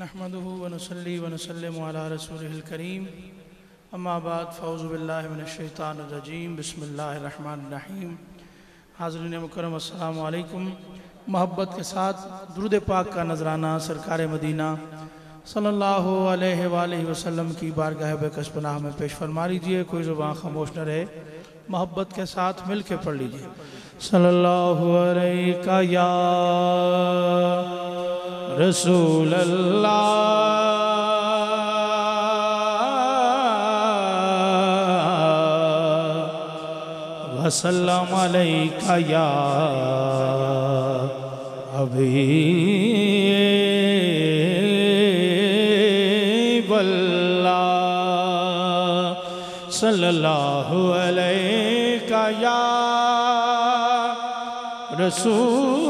नहमदहू वनसली वनसलम रसूल अम्माबाद फ़ौज़बिल्लिनशैतानरजीम बसमीम हाजरीन मुकरम असलकुम मोहब्बत के साथ दुरुद पाक का नजराना सरकार मदीना सल्लल्लाहु अलैहि वसल्लम की बारगाह बेकस में पेश फरमा लीजिए कोई ज़ुबान खामोश न रहे मोहब्बत के साथ मिल के पढ़ लीजिए सल्लल्लाहु अलैहि या रसूल अल्लाह वसल्लम अलैका या अभी बल्ला सल्लल्लाहु अलैका या रसूल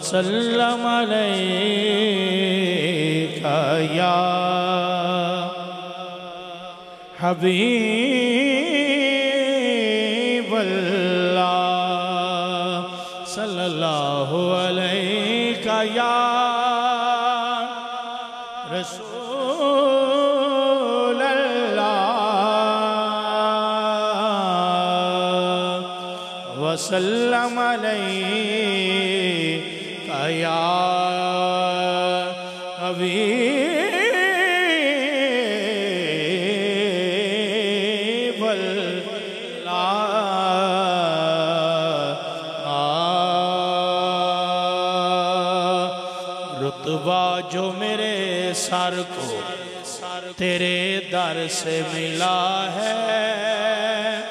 वसल्लम या हबीब अल्लाह सल्लल्लाहु अलैका या रसूल वसल्लम अलैका तेरे दर से मिला है।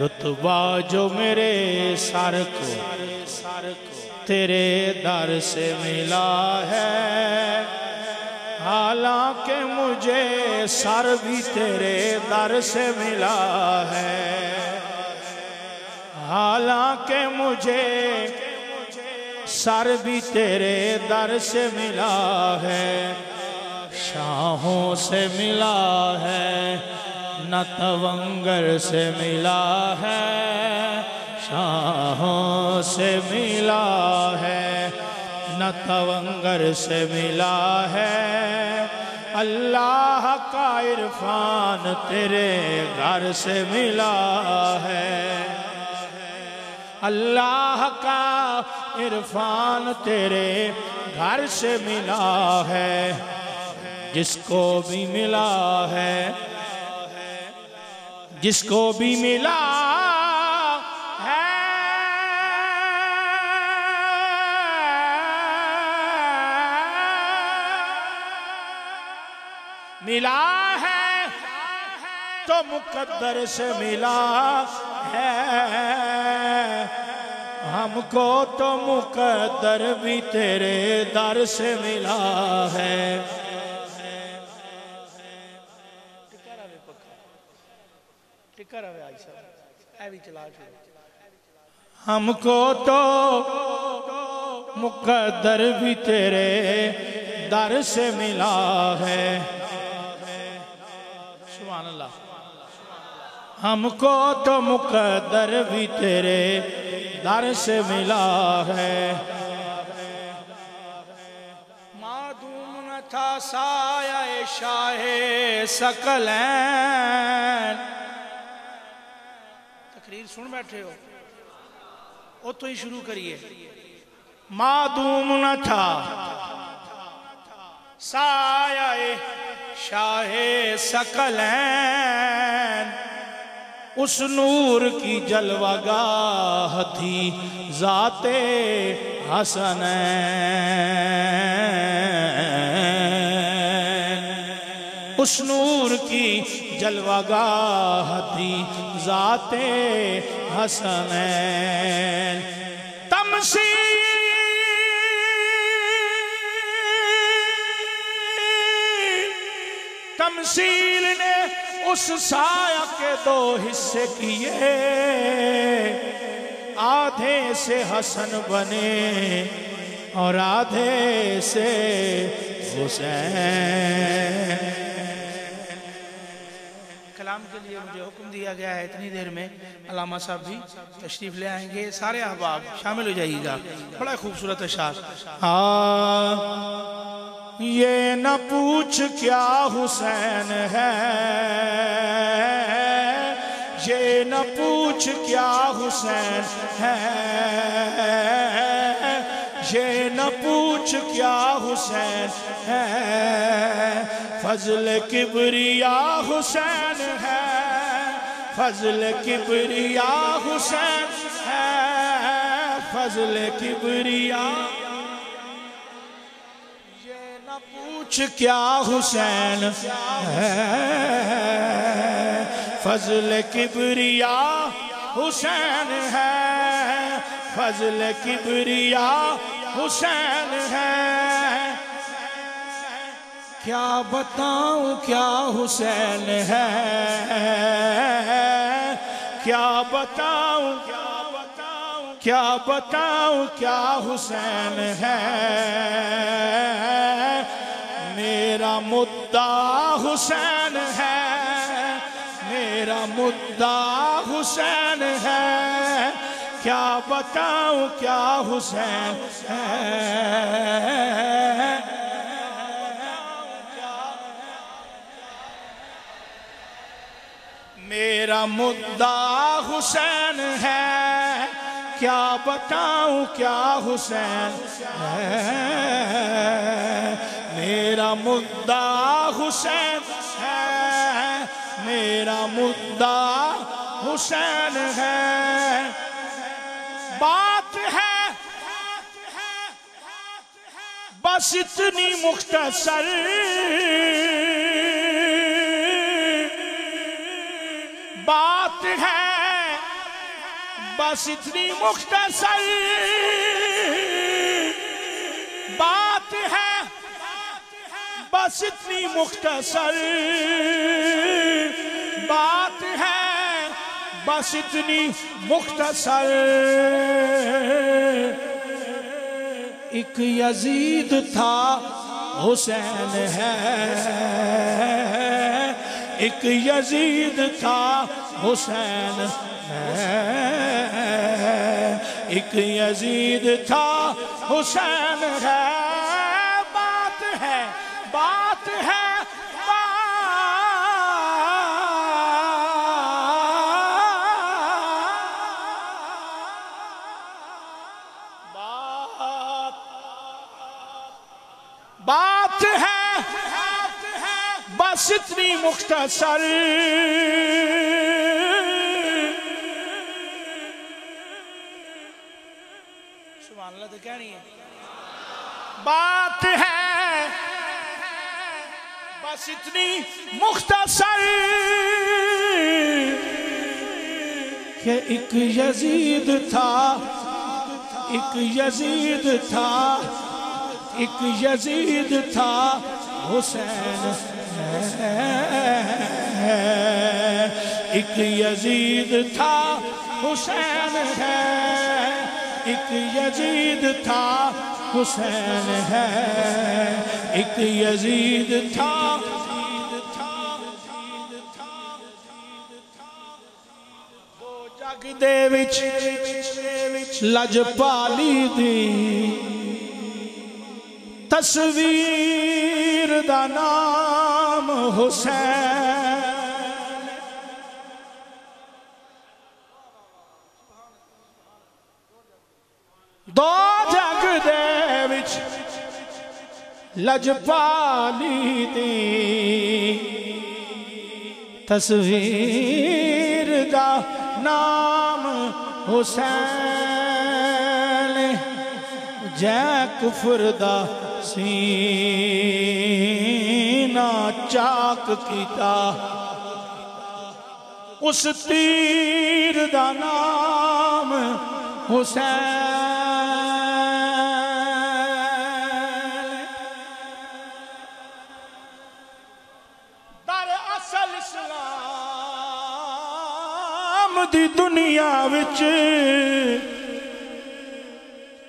रुतबा जो मेरे सर को, तेरे दर से मिला है। हालाँकि मुझे सर भी तेरे दर से मिला है। हालाँकि मुझे सर भी तेरे दर से मिला है। शाहों से मिला है न तवंगर से मिला है, शाहों से मिला है न तवंगर से मिला है। अल्लाह का इरफान तेरे घर से मिला है। अल्लाह का इरफान तेरे घर से मिला है। जिसको भी मिला है, जिसको भी मिला मिला है तो मुकद्दर से मिला है। हमको तो मुकद्दर भी तेरे दर से मिला है। हमको तो मुकद्दर भी तेरे दर से मिला है। सुभान अल्लाह हमको तो मुकद्दर भी तेरे दर से मिला है। मादूम न था साया शाहे सकल तकरीर सुन बैठे हो, वो तो ही शुरू करिए। मादूम न था साया शाहे सकल उस नूर की जलवागाह थी जाते हसन उस नूर की जलवागाह थी जाते हसन तमसी तमसील ने उस साया के दो हिस्से किए। आधे से हसन बने और आधे से हुसैन। क़याम के लिए मुझे हुक्म दिया गया है इतनी देर में। अलामा साहब भी तशरीफ़ ले आएँगे। सारे अहबाब शामिल हो जाइएगा। बड़ा खूबसूरत अशार। हाँ ये न पूछ क्या हुसैन है। ये न पूछ क्या हुसैन है। ये न पूछ क्या हुसैन है। फजल किबरिया हुसैन फजल किबरिया हुसैन है, फजल किबरिया। पूछ क्या हुसैन है, फजल किबरिया हुसैन है, फजल किबरिया हुसैन है। क्या बताऊँ, क्या हुसैन है? क्या बताऊँ क्या बताऊँ क्या बताऊँ क्या हुसैन है? मेरा मुद्दा हुसैन है, मेरा मुद्दा हुसैन है। क्या बताऊँ, क्या हुसैन है? मेरा मुद्दा हुसैन है। क्या बताऊँ, क्या हुसैन है? मेरा मुद्दा हुसैन है। मेरा मुद्दा हुसैन है। बात है, बस इतनी मुख्तसर। बात है। बस इतनी मुख्तसर। बात है। बस इतनी मुख्तसर। बात है। बस इतनी मुख्तसर। एक यजीद था, हुसैन है। एक यजीद था हुसैन है एक यजीद था हुसैन है इतनी मुख्तसर। तो क्या नहीं है। बात है, बस इतनी मुख्तसर। कि एक यजीद था, एक यजीद था, एक यजीद था, हुसैन। एक यजीद था, हुसैन है। एक यजीद था, हुसैन है। एक यजीद था जग दे लजपाली दी। तस्वीर दा नाम हुसैन दो जग दे लजपाली दी तस्वीर दा नाम हुसैन जै कुफर दा सीना चाक किता उस तीर दा नाम हुसैन दर असल इस्लाम दी दुनिया विच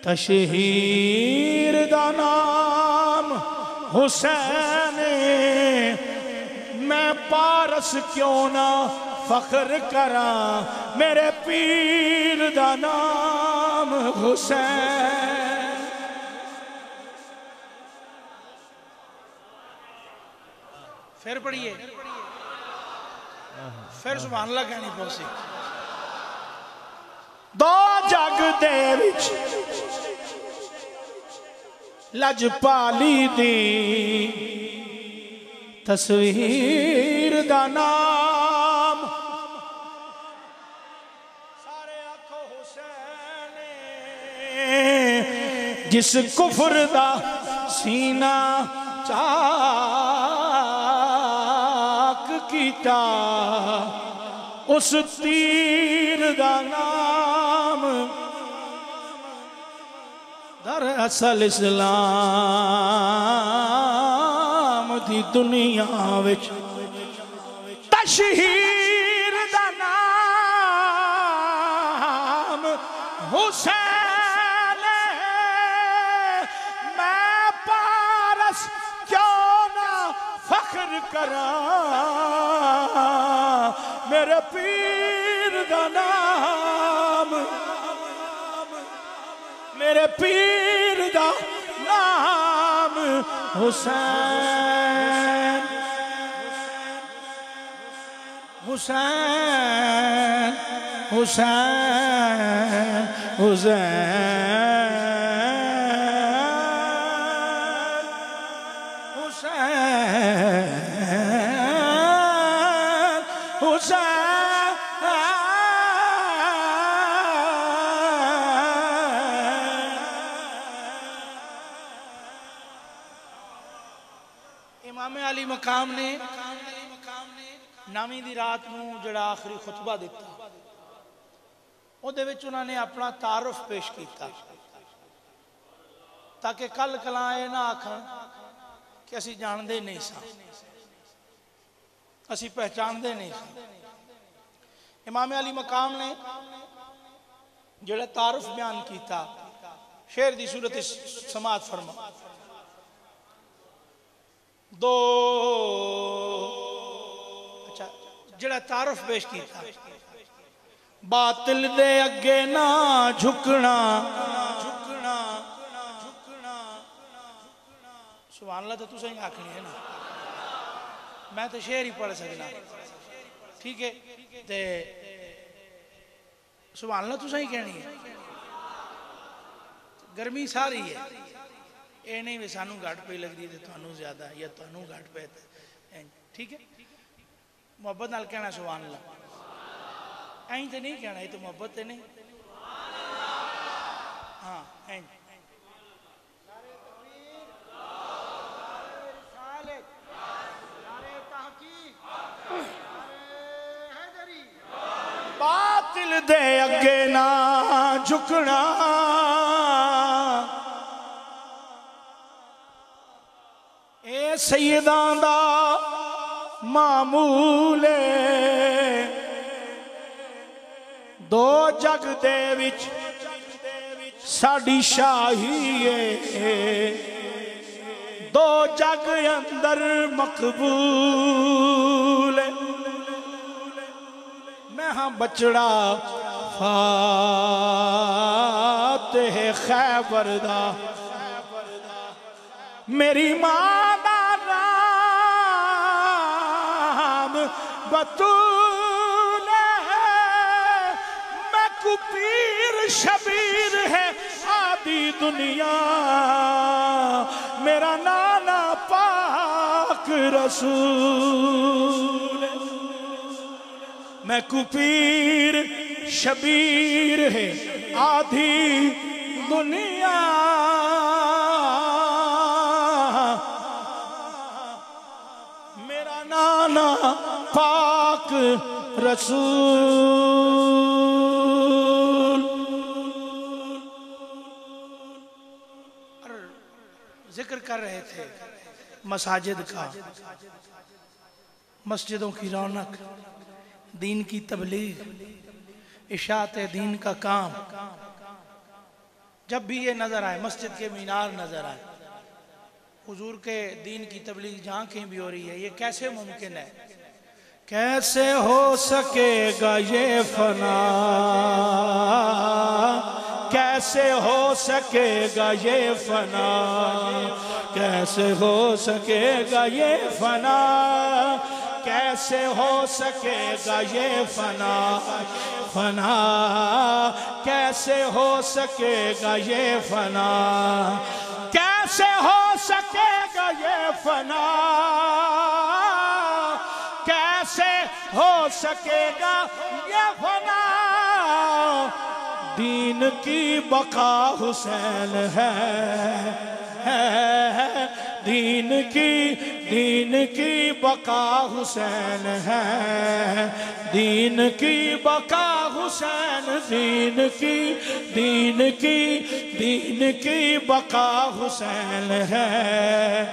तशहीर दा नाम हुसैन मैं पारस क्यों ना फख्र करा? मेरे पीर का नाम हुसैन। फिर पढ़िए। फिर सुबह अल्लाह कहनी पौसी दो जग दे विच लजपाली दी। तस्वीर दा नाम। सारे आखो हुसैन जिस कुफर दा सीना चाक कीता, उस तीर दा नाम। दरअसल इस्लाम दी दुनिया विच। तशहीर दा नाम हुसैन मैं पारस क्यों ना फख्र करा? मेरे पीर दा नाम, मेरे पीर नाम हुसैन हुसैन हुसैन हुसैन मकाम ने ਨਵੀਂ ਦੀ ਰਾਤ ਨੂੰ ਜਿਹੜਾ ਆਖਰੀ ਖੁਤਬਾ ਦਿੱਤਾ ਉਹਦੇ ਵਿੱਚ ਉਹਨਾਂ ਨੇ ਆਪਣਾ ਤਾਰਫ ਪੇਸ਼ ਕੀਤਾ ਤਾਂ ਕਿ ਕੱਲ ਕਲਾਂ ਇਹ ਨਾ ਆਖਣ ਕਿ ਅਸੀਂ ਜਾਣਦੇ ਨਹੀਂ ਸਾਂ ਅਸੀਂ ਪਹਿਚਾਣਦੇ ਨਹੀਂ ਸਾਂ ਇਮਾਮ ਅਲੀ ਮਕਾਮ ਨੇ ਜਿਹੜਾ ਤਾਰਫ ਬਿਆਨ ਕੀਤਾ ਸ਼ੇਰ ਦੀ ਸੂਰਤ ਸਮਾਤ ਫਰਮਾ ਦੋ अच्छा जड़ा तारफ पेश किया बातिल दे अगे ना झुकना। झुकना झुकना तो तुसें आखनी है ना। मैं तो शेर ही पढ़ सकना। ठीक है? ते तुसें कहनी है। गर्मी सारी है। ਇਹ ਨਹੀਂ ਵੀ ਸਾਨੂੰ ਘੱਟ ਪਈ ਲੱਗਦੀ ਤੇ ਤੁਹਾਨੂੰ ਜ਼ਿਆਦਾ ਜਾਂ ਤੁਹਾਨੂੰ ਘੱਟ ਪਏ ਤੇ ਠੀਕ ਹੈ ਮੁਹੱਬਤ ਨਾਲ ਕਹਿਣਾ ਸੁਭਾਨ ਅੱਲਾ ਐਂ ਤੇ ਨਹੀਂ ਕਹਿਣਾ ਇਹ ਤਾਂ ਮੁਹੱਬਤ ਤੇ ਨਹੀਂ ਹਾਂ ਐਂ ਬਾਤਿਲ ਦੇ ਅੱਗੇ ਨਾ ਝੁਕਣਾ सैदा दा मामूल दो जग दे साड़ी शाही है। दो जग अंदर मकबूल मैं हाँ बचड़ा फाते है खैबर दा। मेरी माँ बतूल है। मैं कुपीर शबीर है, आदि दुनिया। मेरा नाना पाक रसूल। मैं कुपीर शबीर है आधी दुनिया। रसूल ज़िक्र कर रहे थे मसाजिद का, मस्जिदों की रौनक, दीन की तबलीग, इशात दीन का काम। जब भी ये नज़र आए, मस्जिद के मीनार नज़र आए, हुजूर के दीन की तबलीग जहाँ कहीं भी हो रही है, ये कैसे मुमकिन है? कैसे हो सकेगा ये फना? कैसे हो सकेगा ये फना? कैसे हो सकेगा ये फना? कैसे हो सकेगा ये फना? फना? कैसे हो सकेगा ये फना? कैसे हो सकेगा ये फना? हो सकेगा ये फना। दीन की बका हुसैन है, है दीन की दीन की बका हुसैन है। दीन की बका हुसैन दीन की दीन की दीन की बका हुसैन है।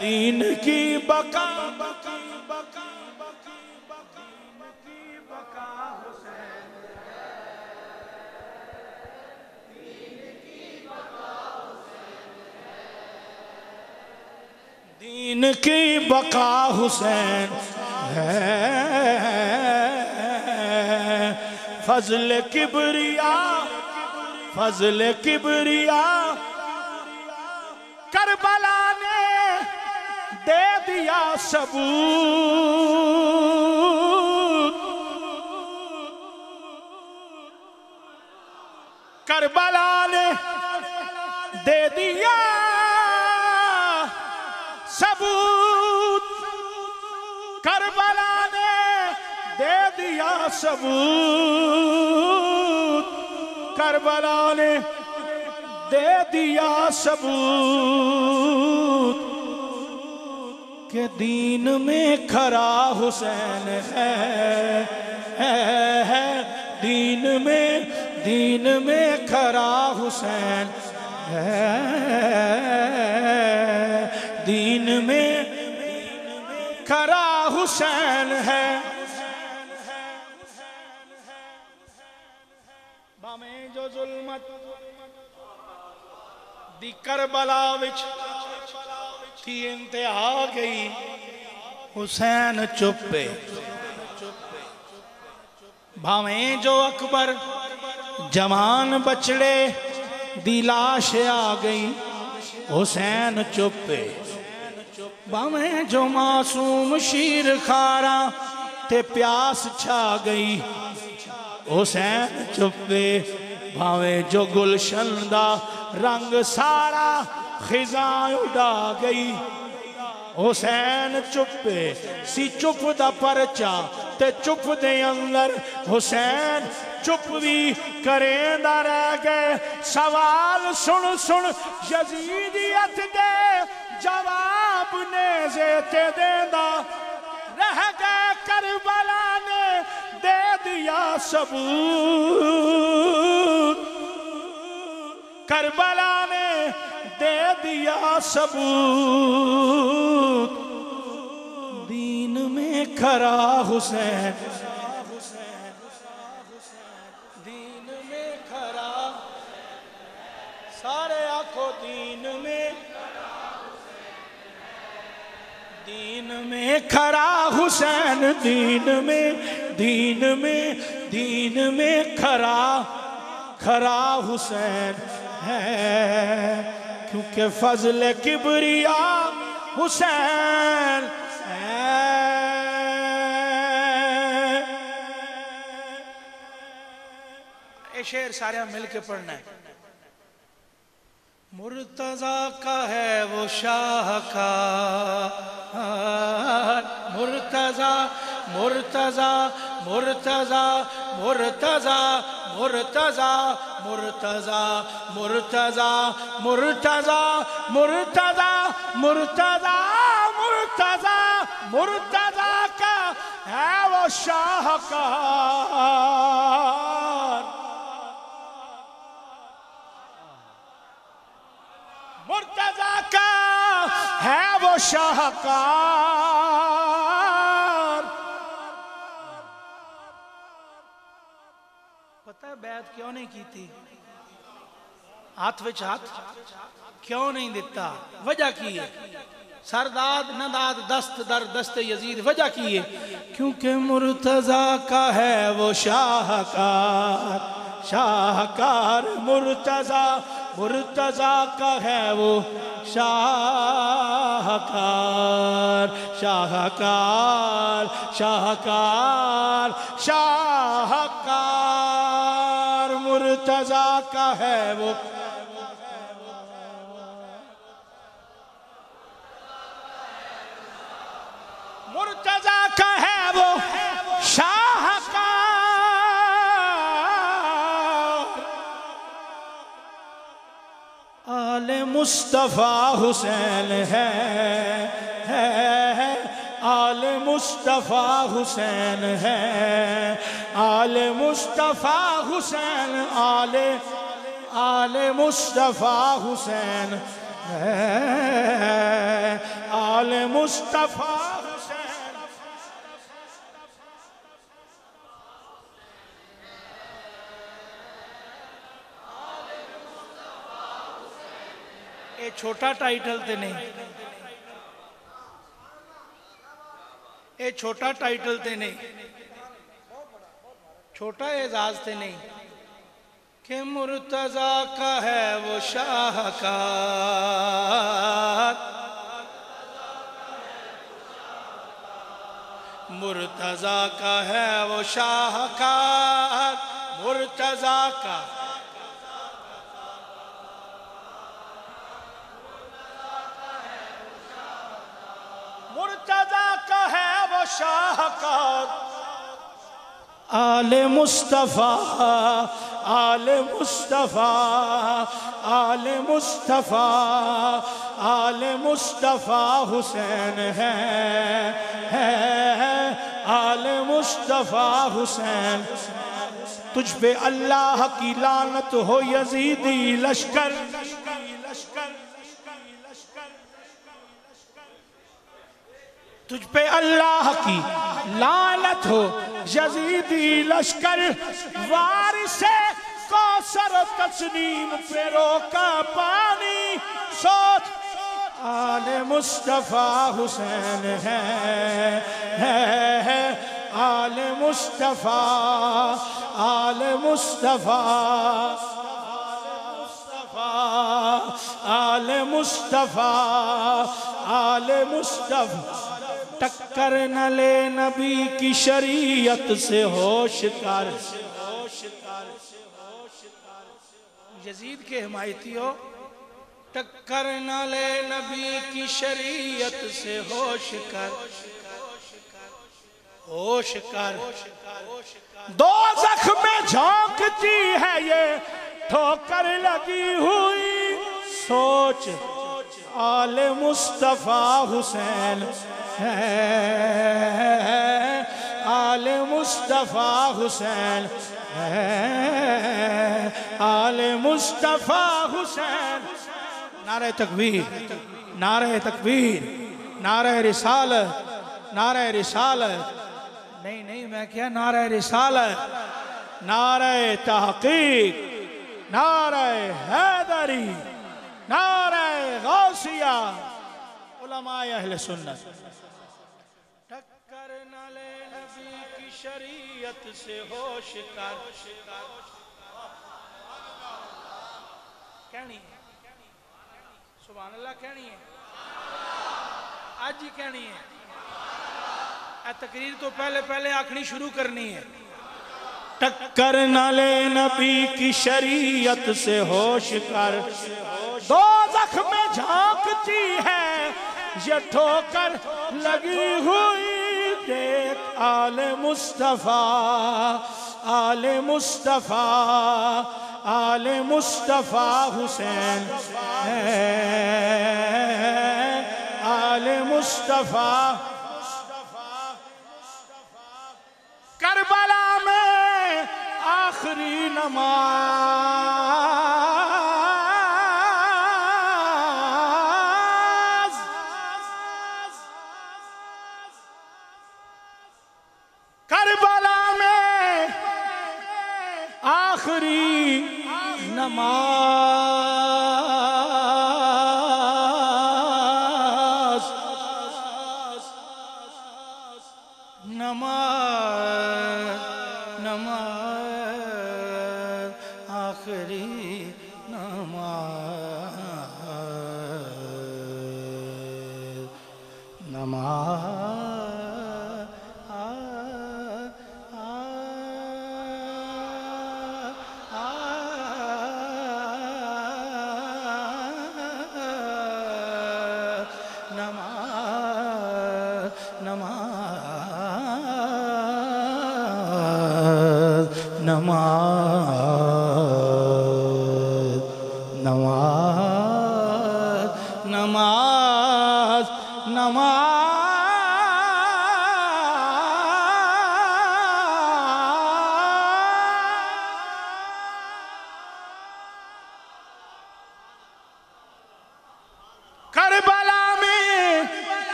दीन की बका दीन की बका हुसैन है। फजल किबरिया फजल किबरिया, करबला ने दे दिया सबूत। करबला ने दे दिया सबूत। करबला ने दे दिया सबूत। के दीन में खरा हुसैन है, है, है। दीन में दीन में खरा हुसैन है दीन में खरा हुसैन है। जुल्मत दी करबला विच थी इंतहा गई। हुसैन चुप्पे। भावें जो अकबर जवान बचड़े दी लाश आ गई। हुसैन चुप्पे। बावें जो मासूम शीर खारा ते प्यास छा गई। हुसैन चुप्पे। भावें जो गुलशन दा रंग सारा खिजा उड़ा गई। हुसैन चुप्पे, सी चुप दा परचा, ते चुप दे अंदर हुसैन चुप भी करेंदा रह गए। सवाल सुन सुन यजीदियत दे, जवाब ने जेते देंदा। रह गए करबला दिया सबूत। करबला ने दे दिया सबूत। दीन में खरा हुसैन। दीन में खरा। सारे आखो दीन में। दीन में खरा हुसैन, दीन में दीन में दीन में खरा खरा हुसैन है। क्योंकि फजल किबरिया हुसैन है। शेर सारे मिल के पढ़ना है। मुर्तजा का है वो शाह का मुर्तजा मुर्तजा मुर्तजा मुर्तजा मुर्तजा मुर्तजा मुर्तजा मुर्तजा मुर्तजा मुर्तजा मुर्तजा मुर्तजा का है वो शाहकार मुर्तजा है वो शाहकार। पता है, बैत क्यों नहीं की थी हाथ विच हाथ क्यों नहीं दिता? वजह की है? सरदाद नदाद, दस्त दर, दस्त यजीद, वजह की है? क्योंकि मुर्तजा का है वो शाहकार। शाहकार मुर्तजा। मुर्तजा का है वो शाहकार शाहकार शाहकार शाहकार मुर्तजा का है वो मुस्तफ़ा हुसैन है, आले मुस्तफ़ा हुसैन है आल मुस्तफ़ा हुसैन आल आल मुस्तफ़ा हुसैन है आल मुस्तफ़ा ਇਹ ਛੋਟਾ ਟਾਈਟਲ ਤੇ ਨਹੀਂ ਇਹ ਛੋਟਾ ਟਾਈਟਲ ਤੇ ਨਹੀਂ छोटा एजाज थे नहीं कि मुर्तजा का है वो शाहकार मुर्तजा का है वो शाहकार मुर्तजा का शाहकार। आले मुस्तफ़ा आले मुस्तफ़ा आले मुस्तफ़ा आले मुस्तफ़ा हुसैन है, है आले मुस्तफ़ा हुसैन। तुझ पे अल्लाह की लानत हो यजीदी लश्कर। तुझ पे अल्लाह की लानत हो यजीदी लश्कर वारिसे कौसर तस्नीम पे रोका पानी सोच आले मुस्तफ़ा हुसैन है, है, है आले मुस्तफ़ा आले मुस्तफ़ा आले मुस्तफ़ा आले मुस्तफ़ा टक्कर न ले नबी की शरीयत से होश कर। यजीद के हिमायती हो टक्कर न ले नबी की शरीयत से होश कर। होश कर। दो जख्म झोंकती है ये ठोकर लगी हुई सोच। आले मुस्तफ़ा हुसैन आले मुस्तफ़ा हुसैन आल मुस्तफ़ा हुसैन। नारे तकबीर नारे तकबीर, नारे रिसाल नारे रिसाल नहीं नहीं, मैं क्या नारे रिसाल नारे तहकीक, नारे हैदरी, नारे गौसिया। अहले सुन्नत। टक्कर न ले नबी की शरीयत से होश कर। कहनी है? सुबह अल्लाह कहनी है? आज ही कहनी है। तकरीर तो पहले पहले आखनी शुरू करनी है। टक्कर न ले नबी की शरीयत से होश कर। दो जख्म झांकती है। ये ठोकर लगी हुई देख आले मुस्तफ़ा आले मुस्तफ़ा आले मुस्तफ़ा हुसैन। आले मुस्तफ़ा। करबला में आखिरी नमाज़। कर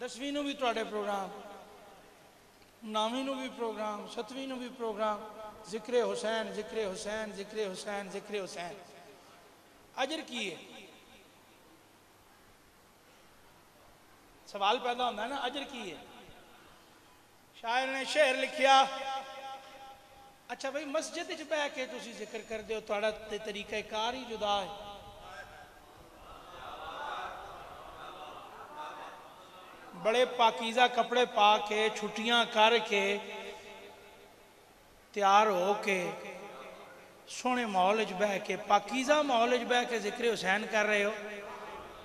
दसवीं भी थोड़े प्रोग्राम, नौवीं भी प्रोग्राम, सतवीं भी प्रोग्राम। ज़िक्र हुसैन ज़िक्र हुसैन ज़िक्र हुसैन ज़िक्र हुसैन। अजर की है? सवाल पैदा होता है ना, अजर की है? शायर ने शेर लिखिया अच्छा भाई, मस्जिद च बह के तुम ज़िक्र हो थोड़ा तरीका कार ही। बड़े पाकिजा कपड़े पा के, छुट्टियाँ करके तैयार हो के सोने माहौल बह के, पाकिजा माहौल बह के ज़िक्र हुसैन कर रहे हो।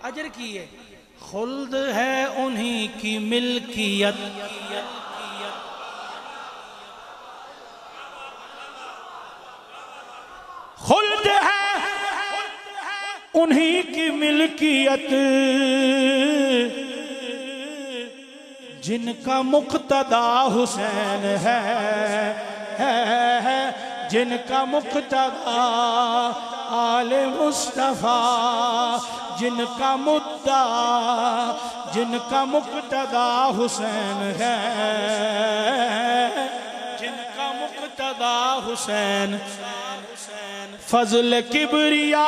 अजर की है? खुल्द है उन्हीं की मिल्कियत। खुल्द है उन्हीं की मिल्कियत। जिनका मुक्तदा हुसैन है, है, है। जिनका मुक्तदा आल मुस्तफ़ा जिनका मुद्दा जिनका मुक्तदा हुसैन है जिनका मुक्तदा हुसैन फजल किबरिया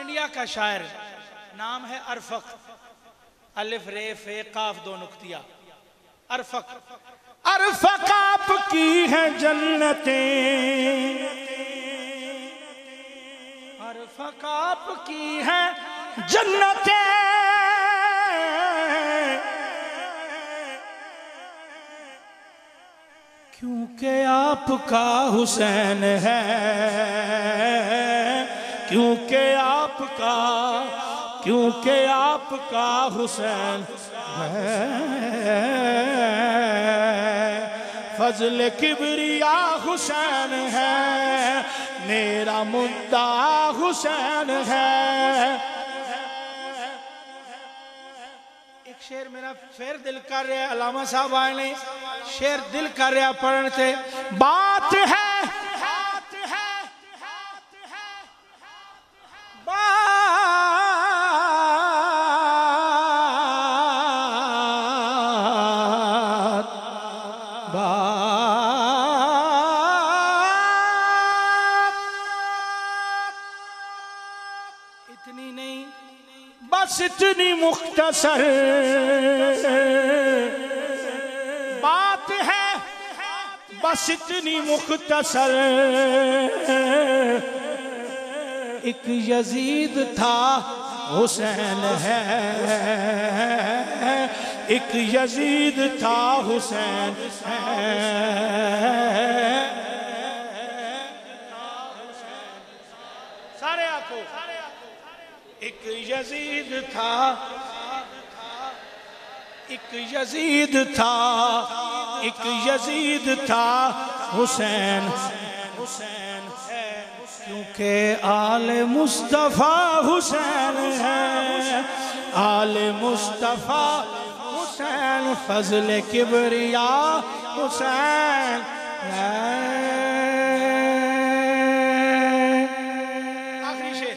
इंडिया का शायर नाम है अरफक। अलिफ रे फे काफ दो नुकतिया। अरफक। अरफक आपकी है जन्नतें। अरफक आपकी है जन्नतें। क्योंकि आपका हुसैन है क्योंकि आपका क्योंकि आपका हुसैन फजल किबरिया हुसैन है, मेरा मुद्दा हुसैन है। एक शेर मेरा फिर दिल कर रहा है, अलामा साहब आए ने शेर दिल कर रहा पढ़ने से। बात है मुख्तसर बात है, बस इतनी मुख्तसर। एक यजीद था, हुसैन है। एक यजीद था, हुसैन है। एक यजीद था एक यजीद था, एक यजीद था, हुसैन। हुसैन क्योंकि आल मुस्तफ़ा हुसैन है, आल मुस्तफ़ा हुसैन, फजल किबरिया हुसैन आखिरी शेर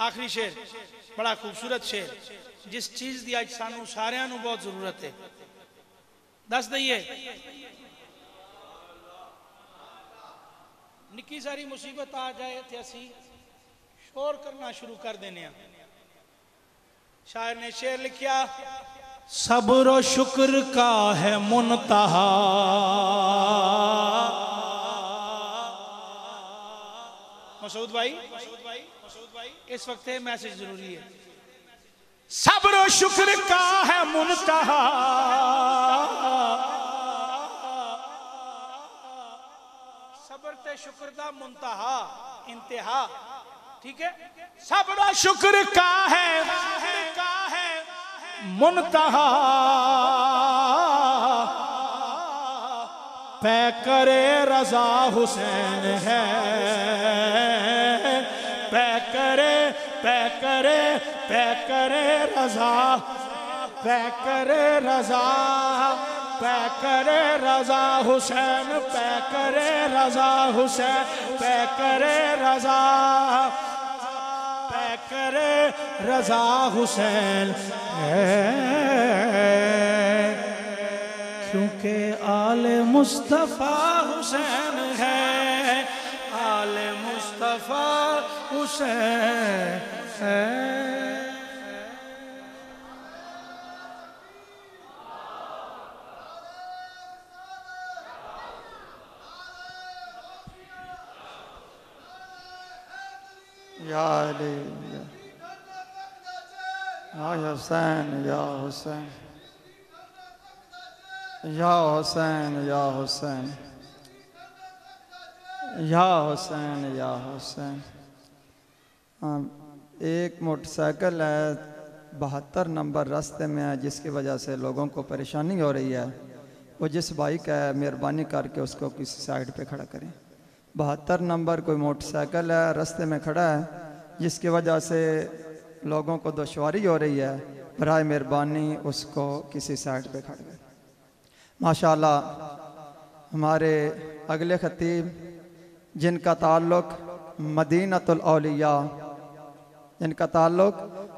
आखिरी शेर, बड़ा खूबसूरत शेर। जिस चीज़ की ਅੱਜ सू सारू बहुत ज़रूरत है। दस ਦੱਸ ਦਈਏ ਨਿੱਕੀ ਸਾਰੀ ਮੁਸੀਬਤ ਆ ਜਾਏ ਤੇ शोर करना शुरू कर देने शायर ने शेर लिखिया, सबर शुक्र का है मुनतहा। मसूद भाई, इस वक्त मैसेज ज़रूरी है। सब्र शुक्र का है मुनतहा। सब्र ते शुक्र दा मुंतहा इंतहा। ठीक है? सब्र शुक्र का है का है मुनतहा। पै करे रजा हुसैन है। पै करे पै करे करे रजा पै करे रजा पै करे रजा हुसैन पै करे रजा हुसैन पै करे रजा पै करे रजा हुसैन। क्योंकि आले मुस्तफ़ा हुसैन है, आले मुस्तफ़ा हुसैन है। या हुसैन या हुसैन। या हुसैन या हुसैन। या हुसैन या हुसैन। एक मोटरसाइकिल है, बहत्तर नंबर रास्ते में है, जिसकी वजह से लोगों को परेशानी हो रही है। वो जिस बाइक है, मेहरबानी करके उसको किसी साइड पे खड़ा करें। बहत्तर नंबर कोई मोटरसाइकिल है, रास्ते में खड़ा है, जिसकी वजह से लोगों को दुशारी हो रही है। बरए मेहरबानी उसको किसी साइड पे खड़ा करें माशाल्लाह, हमारे अगले ख़तीब, जिनका ताल्लुक मदीनतुल औलिया, जिनका ताल्लुक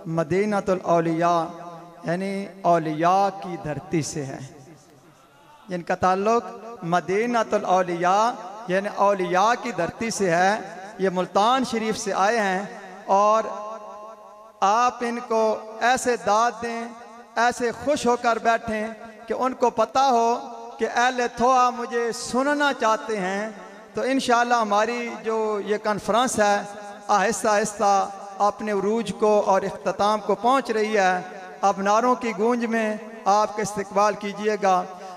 मदीनतुल औलिया, यानी अलिया की धरती से है। जिनका ताल्लुक मदीनतुल औलिया यानी अलिया की धरती से है, ये मुल्तान शरीफ से आए हैं, और आप इनको ऐसे दाद दें, ऐसे खुश होकर बैठें कि उनको पता हो कि अहल थोआ मुझे सुनना चाहते हैं। तो इन हमारी जो ये कॉन्फ्रेंस है, आहिस्ता आहिस्ता अपने उरूज को और अख्ताम को पहुँच रही है। अब नारों की गूंज में आपका इस्तकबाल कीजिएगा।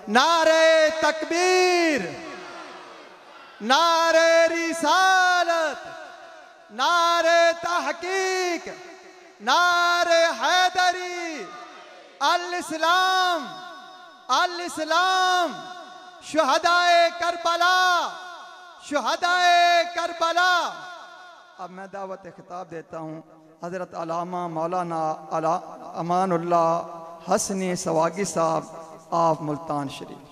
नारे तकबीर। नारे रिसालत, नारे तहकीक, नारे हैदरी, अल इस्लाम अल इस्लाम, शहदाए करबला शहदाए करबला। अब मैं दावत खिताब देता हूँ, हज़रत अलामा मौलाना अला अमानुल्लाह हसनी सवागी साहब, आप मुल्तान शरीफ।